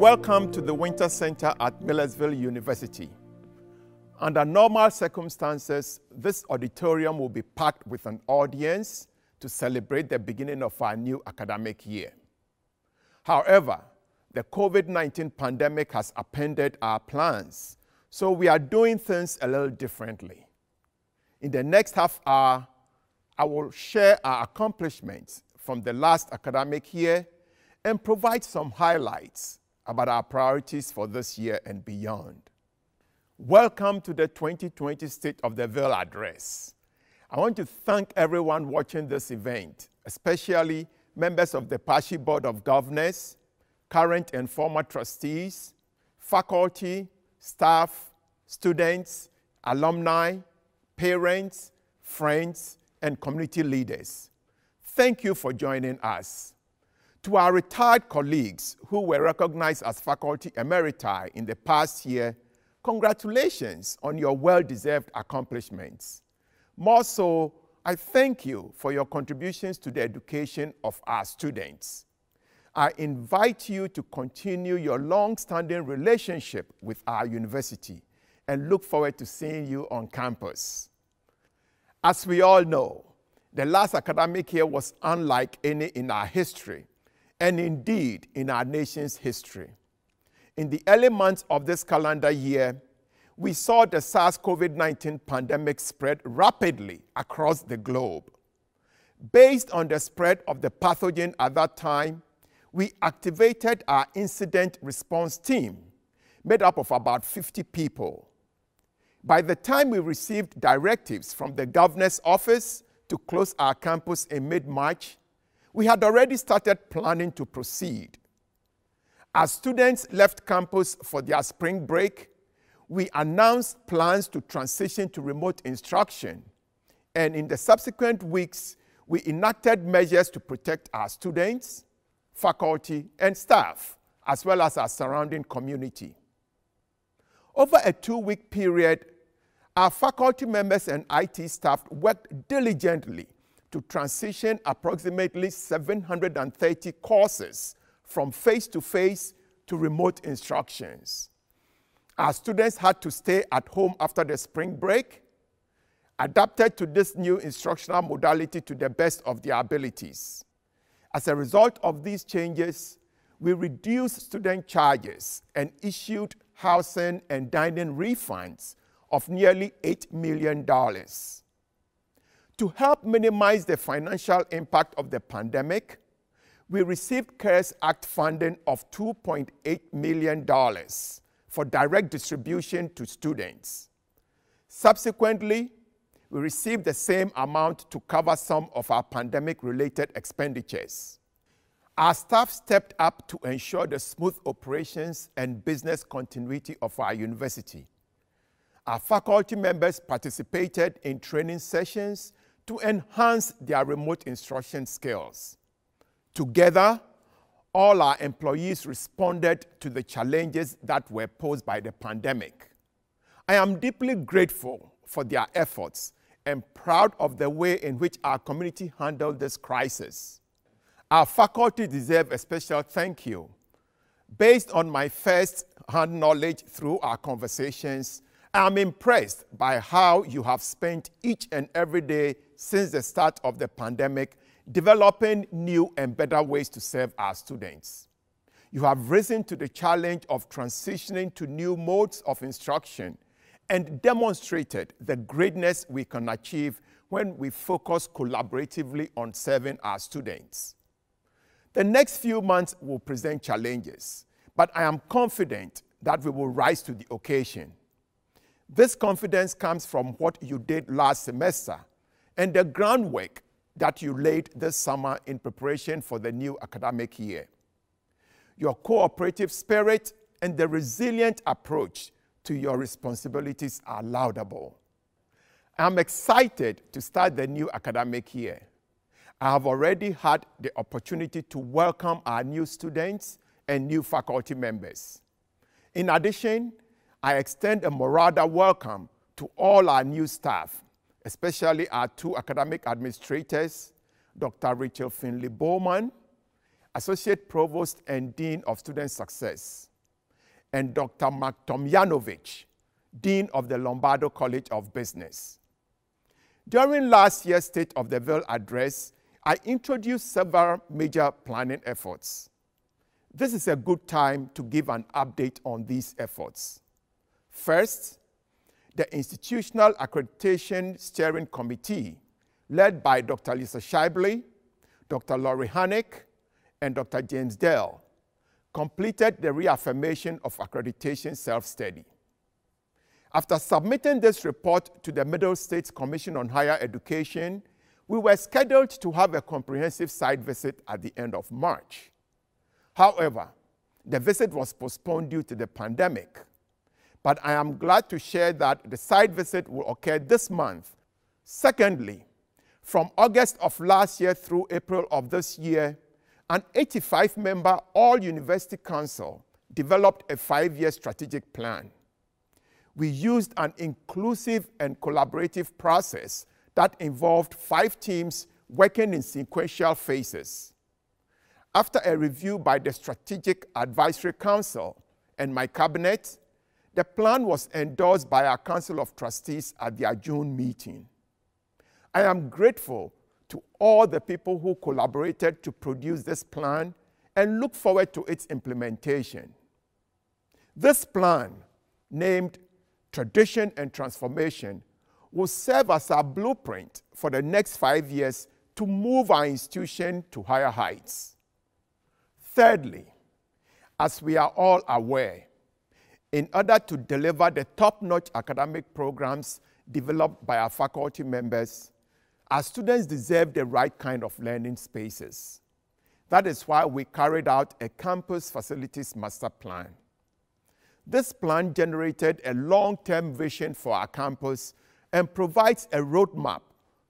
Welcome to the Winter Center at Millersville University. Under normal circumstances, this auditorium will be packed with an audience to celebrate the beginning of our new academic year. However, the COVID 19 pandemic has upended our plans, so we are doing things a little differently. In the next half hour, I will share our accomplishments from the last academic year and provide some highlights about our priorities for this year and beyond. Welcome to the 2020 State of the Ville address. I want to thank everyone watching this event, especially members of the PASSHE Board of Governors, current and former trustees, faculty, staff, students, alumni, parents, friends, and community leaders. Thank you for joining us. To our retired colleagues who were recognized as faculty emeriti in the past year, congratulations on your well deserved accomplishments. More so, I thank you for your contributions to the education of our students. I invite you to continue your long standing relationship with our university and look forward to seeing you on campus. As we all know, the last academic year was unlike any in our history, and indeed in our nation's history. In the early months of this calendar year, we saw the SARS CoV 19 pandemic spread rapidly across the globe. Based on the spread of the pathogen at that time, we activated our incident response team, made up of about 50 people. By the time we received directives from the governor's office to close our campus in mid March, we had already started planning to proceed. As students left campus for their spring break, we announced plans to transition to remote instruction. And in the subsequent weeks, we enacted measures to protect our students, faculty, and staff, as well as our surrounding community. Over a two week period, our faculty members and IT staff worked diligently to transition approximately 730 courses from face to face to remote instructions. Our students had to stay at home after the spring break, adapted to this new instructional modality to the best of their abilities. As a result of these changes, we reduced student charges and issued housing and dining refunds of nearly $8 million. To help minimize the financial impact of the pandemic, we received CARES Act funding of $2.8 million for direct distribution to students. Subsequently, we received the same amount to cover some of our pandemic related expenditures. Our staff stepped up to ensure the smooth operations and business continuity of our university. Our faculty members participated in training sessions to enhance their remote instruction skills. Together, all our employees responded to the challenges that were posed by the pandemic. I am deeply grateful for their efforts and proud of the way in which our community handled this crisis. Our faculty deserve a special thank you. Based on my first hand knowledge through our conversations, I'm impressed by how you have spent each and every day since the start of the pandemic developing new and better ways to serve our students. You have risen to the challenge of transitioning to new modes of instruction and demonstrated the greatness we can achieve when we focus collaboratively on serving our students. The next few months will present challenges, but I am confident that we will rise to the occasion. This confidence comes from what you did last semester and the groundwork that you laid this summer in preparation for the new academic year. Your cooperative spirit and the resilient approach to your responsibilities are laudable. I'm excited to start the new academic year. I have already had the opportunity to welcome our new students and new faculty members. In addition, I extend a Marauder welcome to all our new staff, especially our two academic administrators, Dr. Rachel Finley Bowman Associate Provost and Dean of Student Success, and Dr. Mark Tomljanovich, Dean of the Lombardo College of Business. During last year's State of the Ville address, I introduced several major planning efforts. This is a good time to give an update on these efforts. First, the Institutional Accreditation Steering Committee, led by Dr. Lisa Shibley, Dr. Laurie Harnick, and Dr. James Dell, completed the reaffirmation of accreditation self-study. After submitting this report to the Middle States Commission on Higher Education, we were scheduled to have a comprehensive site visit at the end of March. However, the visit was postponed due to the pandemic. But I am glad to share that the site visit will occur this month. Secondly, from August of last year through April of this year, an 85 member All University Council developed a five year strategic plan. We used an inclusive and collaborative process that involved five teams working in sequential phases. After a review by the Strategic Advisory Council and my cabinet, the plan was endorsed by our Council of Trustees at their June meeting. I am grateful to all the people who collaborated to produce this plan and look forward to its implementation. This plan, named Tradition and Transformation, will serve as our blueprint for the next five years to move our institution to higher heights. Thirdly, as we are all aware, in order to deliver the top notch academic programs developed by our faculty members, our students deserve the right kind of learning spaces. That is why we carried out a campus facilities master plan. This plan generated a long term vision for our campus and provides a roadmap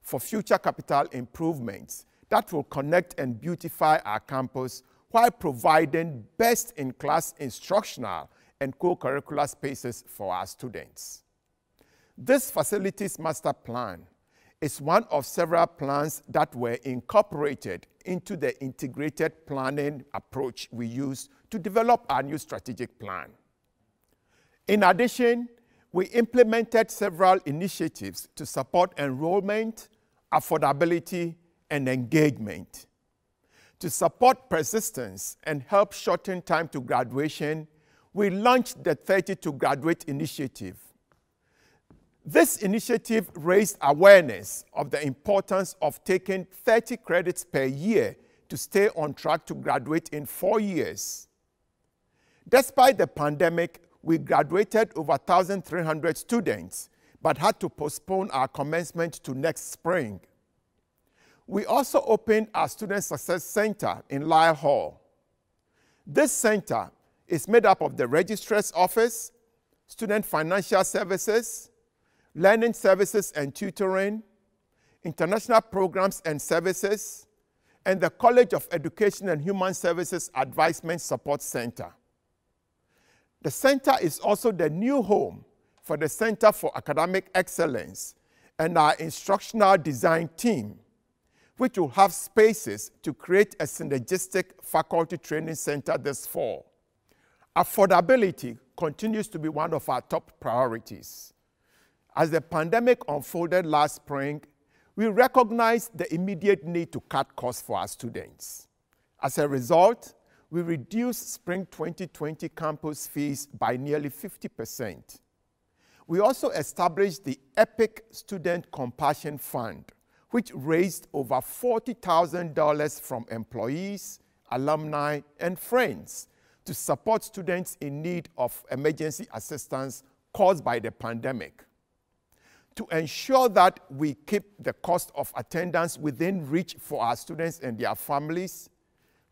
for future capital improvements that will connect and beautify our campus while providing best in class instructional and co curricular spaces for our students. This facilities master plan is one of several plans that were incorporated into the integrated planning approach we use to develop our new strategic plan. In addition, we implemented several initiatives to support enrollment, affordability, and engagement. To support persistence and help shorten time to graduation, we launched the 30 to Graduate initiative, this initiative raised awareness of the importance of taking 30 credits per year to stay on track to graduate in four years. Despite the pandemic, we graduated over 1,300 students, but had to postpone our commencement to next spring. We also opened our Student Success Center in Lyle Hall. This center is made up of the Registrar's Office, Student Financial Services, learning services and tutoring, international programs and services, and the College of Education and Human Services Advisement Support Center. The center is also the new home for the Center for Academic Excellence and our instructional design team, which will have spaces to create a synergistic faculty training center this fall. Affordability continues to be one of our top priorities. As the pandemic unfolded last spring, we recognized the immediate need to cut costs for our students. As a result, we reduced spring 2020 campus fees by nearly 50%. We also established the EPIC Student Compassion Fund, which raised over $40,000 from employees, alumni, and friends to support students in need of emergency assistance caused by the pandemic to ensure that we keep the cost of attendance within reach for our students and their families,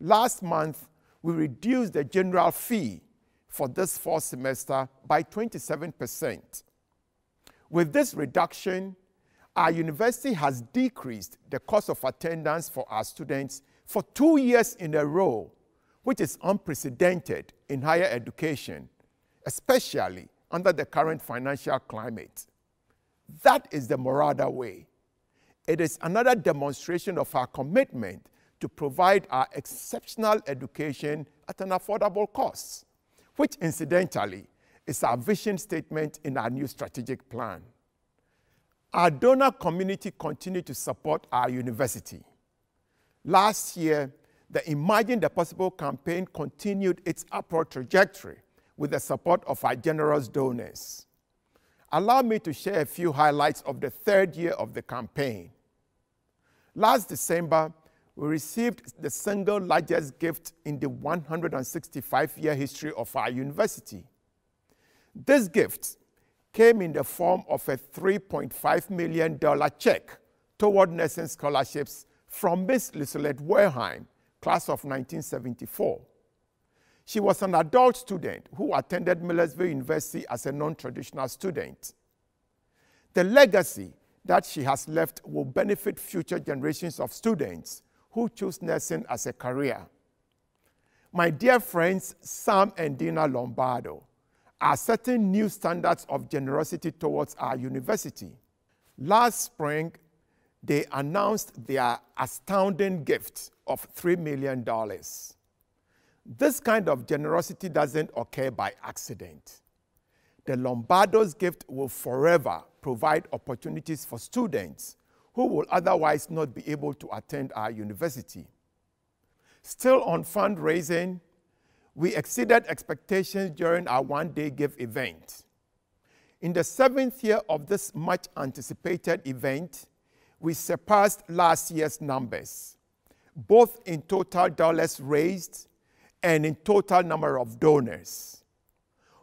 last month we reduced the general fee for this fall semester by 27%. With this reduction, our university has decreased the cost of attendance for our students for two years in a row, which is unprecedented in higher education, especially under the current financial climate. That is the Marauder way. It is another demonstration of our commitment to provide our exceptional education at an affordable cost, which incidentally is our vision statement in our new strategic plan. Our donor community continued to support our university. Last year, the Imagine the Possible campaign continued its upward trajectory with the support of our generous donors. Allow me to share a few highlights of the third year of the campaign. Last December, we received the single largest gift in the 165 year history of our university. This gift came in the form of a $3.5 million check toward nursing scholarships from Miss Liselette Wertheim, class of 1974. She was an adult student who attended Millersville University as a non traditional student. The legacy that she has left will benefit future generations of students who choose nursing as a career. My dear friends, Sam and Dina Lombardo are setting new standards of generosity towards our university. Last spring, they announced their astounding gift of $3 million. This kind of generosity doesn't occur by accident. The Lombardo's gift will forever provide opportunities for students who will otherwise not be able to attend our university. Still on fundraising, we exceeded expectations during our one day give event. In the seventh year of this much anticipated event, we surpassed last year's numbers, both in total dollars raised and in total number of donors.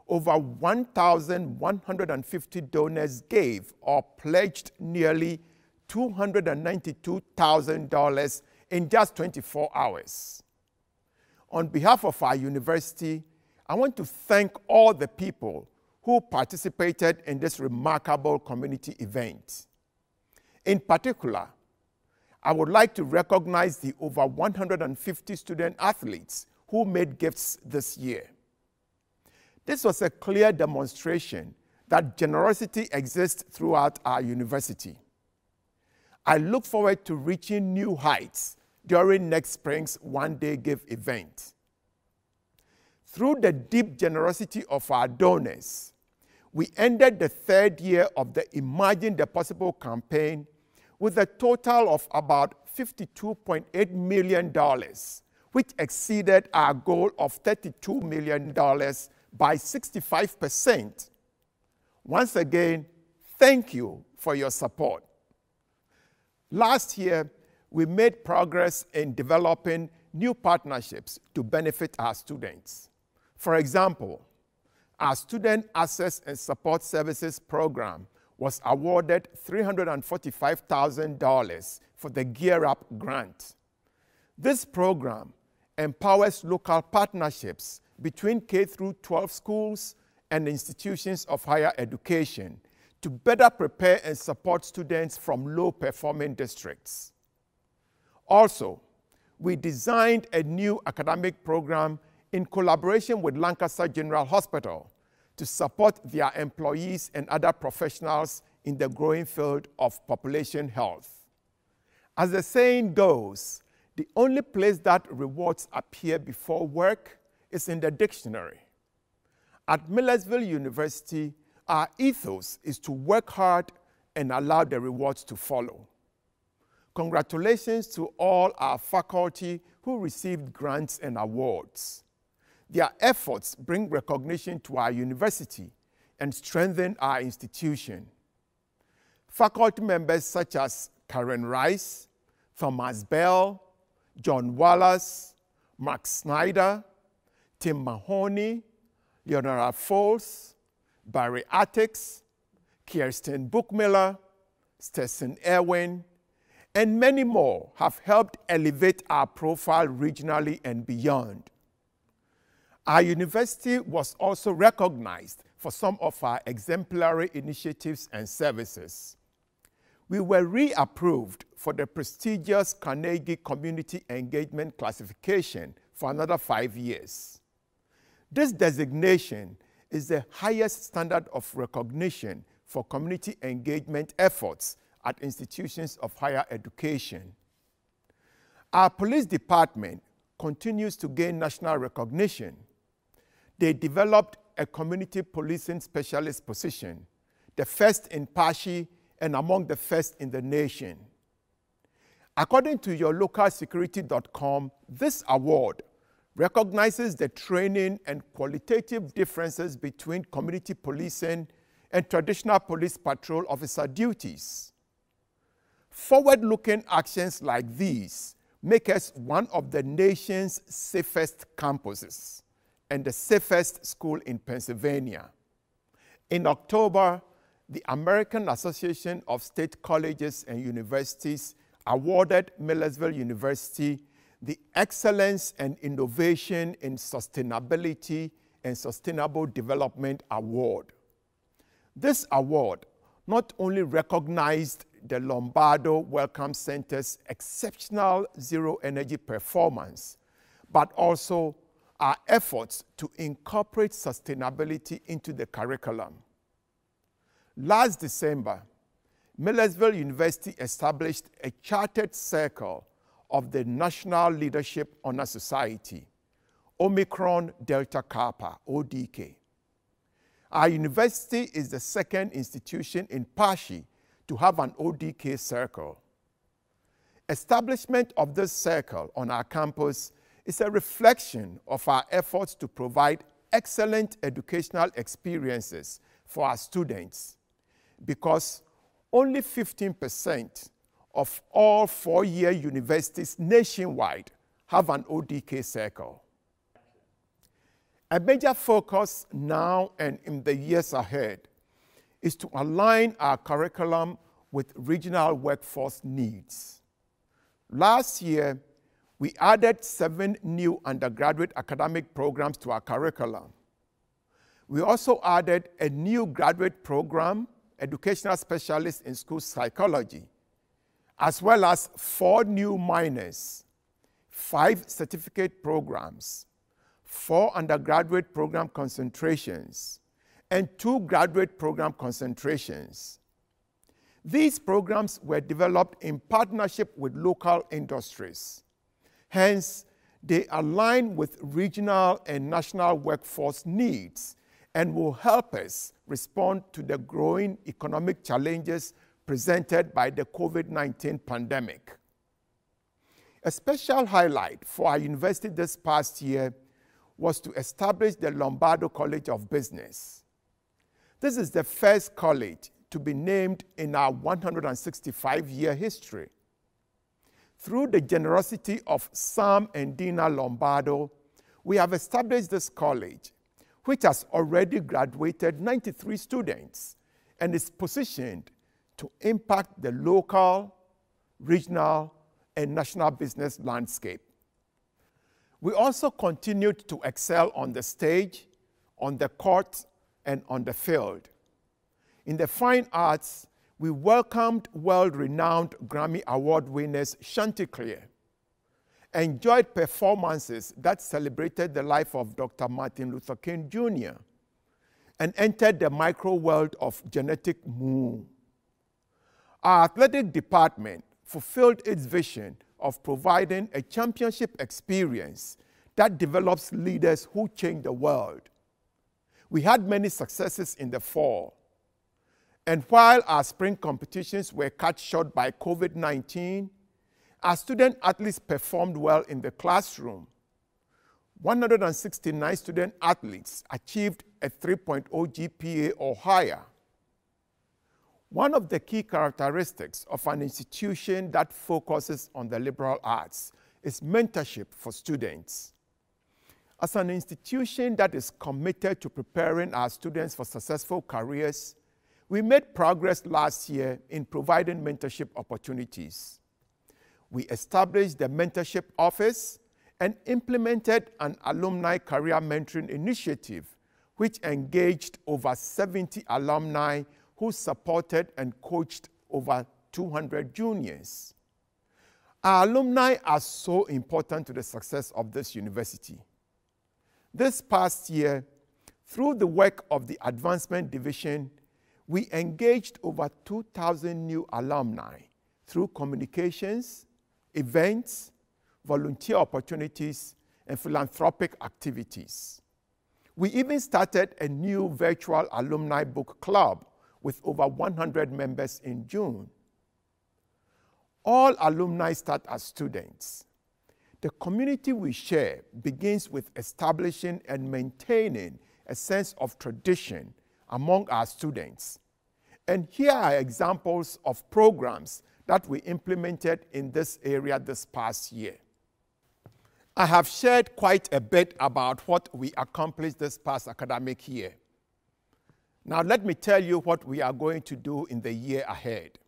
Over 1,150 donors gave or pledged nearly $292,000 in just 24 hours. On behalf of our university, I want to thank all the people who participated in this remarkable community event. In particular, I would like to recognize the over 150 student athletes who made gifts this year. This was a clear demonstration that generosity exists throughout our university. I look forward to reaching new heights during next spring's One Day Give event. Through the deep generosity of our donors, we ended the third year of the Imagine the Possible campaign with a total of about $52.8 million which exceeded our goal of $32 million by 65%. Once again, thank you for your support. Last year, we made progress in developing new partnerships to benefit our students. For example, our Student Access and Support Services program was awarded $345,000 for the Gear Up grant. This program empowers local partnerships between K through 12 schools and institutions of higher education to better prepare and support students from low performing districts. Also, we designed a new academic program in collaboration with Lancaster General Hospital to support their employees and other professionals in the growing field of population health. As the saying goes, the only place that rewards appear before work is in the dictionary. At Millersville University, our ethos is to work hard and allow the rewards to follow. Congratulations to all our faculty who received grants and awards. Their efforts bring recognition to our university and strengthen our institution. Faculty members such as Karen Rice, Thomas Bell, John Wallace, Mark Snyder, Tim Mahoney, Leonora Foles, Barry Atticks, Kirsten Bookmiller, Stetson Erwin, and many more have helped elevate our profile regionally and beyond. Our university was also recognized for some of our exemplary initiatives and services we were reapproved for the prestigious Carnegie Community Engagement Classification for another five years. This designation is the highest standard of recognition for community engagement efforts at institutions of higher education. Our police department continues to gain national recognition. They developed a community policing specialist position, the first in PASSHE and among the first in the nation. According to yourlocalsecurity.com, this award recognizes the training and qualitative differences between community policing and traditional police patrol officer duties. Forward looking actions like these make us one of the nation's safest campuses and the safest school in Pennsylvania. In October, the American Association of State Colleges and Universities awarded Millersville University the Excellence and Innovation in Sustainability and Sustainable Development Award. This award not only recognized the Lombardo Welcome Center's exceptional zero energy performance, but also our efforts to incorporate sustainability into the curriculum. Last December, Millersville University established a chartered circle of the National Leadership Honor Society, Omicron Delta Kappa, ODK. Our university is the second institution in PASSHE to have an ODK circle. Establishment of this circle on our campus is a reflection of our efforts to provide excellent educational experiences for our students because only 15% of all four year universities nationwide have an ODK circle. A major focus now and in the years ahead is to align our curriculum with regional workforce needs. Last year, we added seven new undergraduate academic programs to our curriculum. We also added a new graduate program, Educational Specialist in School Psychology, as well as four new minors, five certificate programs, four undergraduate program concentrations, and two graduate program concentrations. These programs were developed in partnership with local industries. Hence, they align with regional and national workforce needs and will help us respond to the growing economic challenges presented by the COVID 19 pandemic. A special highlight for our university this past year was to establish the Lombardo College of Business. This is the first college to be named in our 165 year history. Through the generosity of Sam and Dina Lombardo, we have established this college, which has already graduated 93 students and is positioned to impact the local, regional, and national business landscape. We also continued to excel on the stage, on the court, and on the field. In the fine arts, we welcomed world renowned Grammy Award winners Chanticleer, enjoyed performances that celebrated the life of Dr. Martin Luther King Jr., and entered the micro world of genetic moo. Our athletic department fulfilled its vision of providing a championship experience that develops leaders who change the world. We had many successes in the fall. And while our spring competitions were cut short by COVID 19, our student athletes performed well in the classroom. 169 student athletes achieved a 3.0 GPA or higher. One of the key characteristics of an institution that focuses on the liberal arts is mentorship for students. As an institution that is committed to preparing our students for successful careers, we made progress last year in providing mentorship opportunities. We established the Mentorship Office and implemented an alumni career mentoring initiative, which engaged over 70 alumni who supported and coached over 200 juniors. Our alumni are so important to the success of this university. This past year, through the work of the Advancement Division, we engaged over 2,000 new alumni through communications, events, volunteer opportunities, and philanthropic activities. We even started a new virtual alumni book club with over 100 members in June. All alumni start as students. The community we share begins with establishing and maintaining a sense of tradition among our students. And here are examples of programs that we implemented in this area this past year. I have shared quite a bit about what we accomplished this past academic year. Now, let me tell you what we are going to do in the year ahead.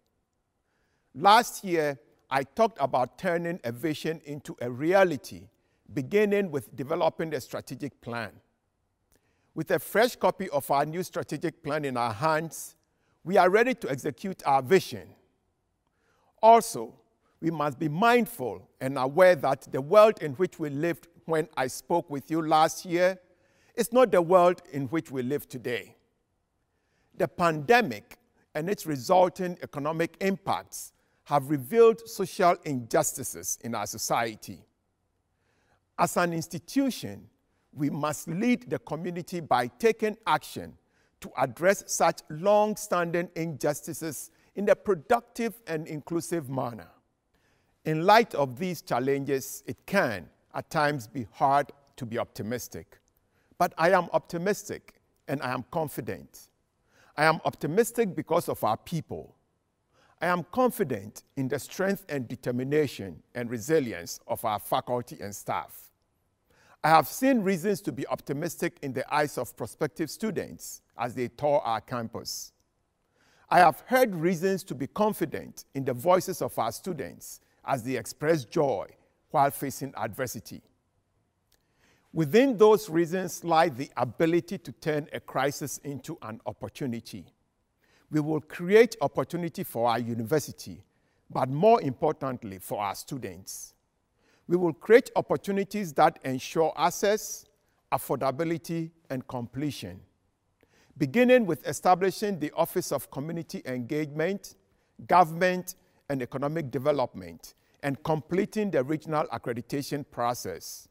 Last year, I talked about turning a vision into a reality, beginning with developing a strategic plan. With a fresh copy of our new strategic plan in our hands, we are ready to execute our vision. Also, we must be mindful and aware that the world in which we lived when I spoke with you last year is not the world in which we live today. The pandemic and its resulting economic impacts have revealed social injustices in our society. As an institution, we must lead the community by taking action to address such long standing injustices in a productive and inclusive manner. In light of these challenges, it can at times be hard to be optimistic. But I am optimistic and I am confident. I am optimistic because of our people. I am confident in the strength and determination and resilience of our faculty and staff. I have seen reasons to be optimistic in the eyes of prospective students as they tour our campus. I have heard reasons to be confident in the voices of our students as they express joy while facing adversity. Within those reasons lie the ability to turn a crisis into an opportunity. We will create opportunity for our university, but more importantly, for our students. We will create opportunities that ensure access, affordability, and completion. Beginning with establishing the Office of Community Engagement, Government, and Economic Development, and completing the regional accreditation process.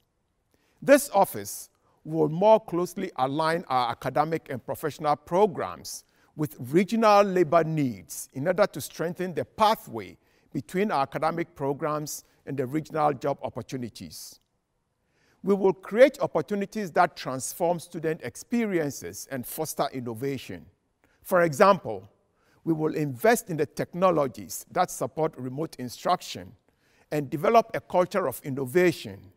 This office will more closely align our academic and professional programs with regional labor needs in order to strengthen the pathway between our academic programs and the regional job opportunities. We will create opportunities that transform student experiences and foster innovation. For example, we will invest in the technologies that support remote instruction and develop a culture of innovation.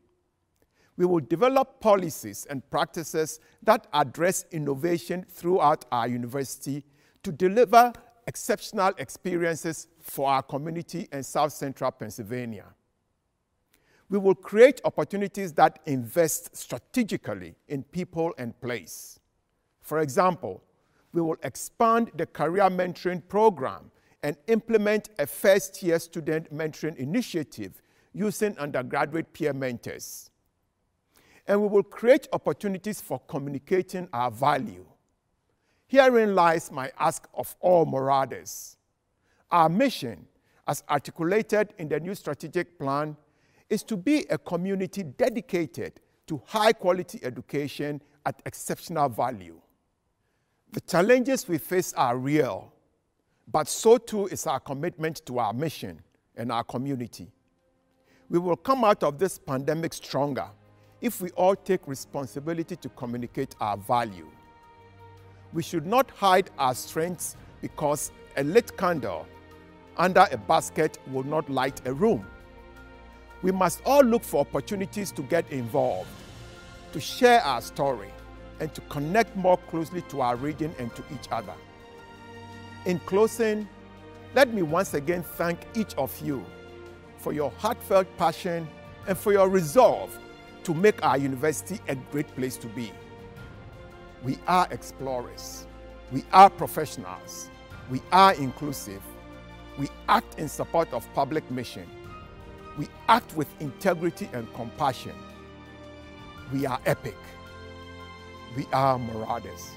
We will develop policies and practices that address innovation throughout our university to deliver exceptional experiences for our community in South Central Pennsylvania. We will create opportunities that invest strategically in people and place. For example, we will expand the career mentoring program and implement a first year student mentoring initiative using undergraduate peer mentors. And we will create opportunities for communicating our value. Herein lies my ask of all Marauders. Our mission, as articulated in the new strategic plan, is to be a community dedicated to high quality education at exceptional value. The challenges we face are real but so too is our commitment to our mission and our community. We will come out of this pandemic stronger if we all take responsibility to communicate our value. We should not hide our strengths because a lit candle under a basket will not light a room. We must all look for opportunities to get involved, to share our story, and to connect more closely to our region and to each other. In closing, let me once again thank each of you for your heartfelt passion and for your resolve to make our university a great place to be. We are explorers. We are professionals. We are inclusive. We act in support of public mission. We act with integrity and compassion. We are epic. We are Marauders.